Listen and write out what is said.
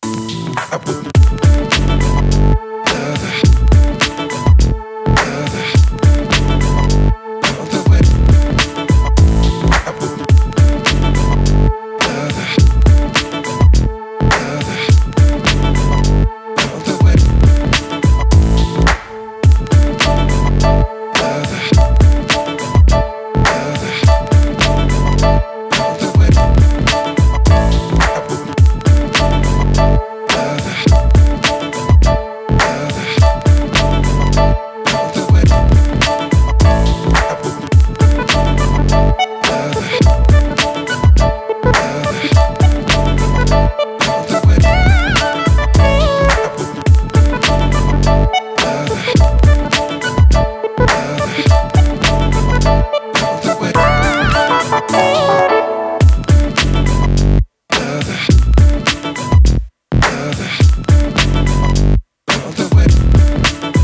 Uh, you.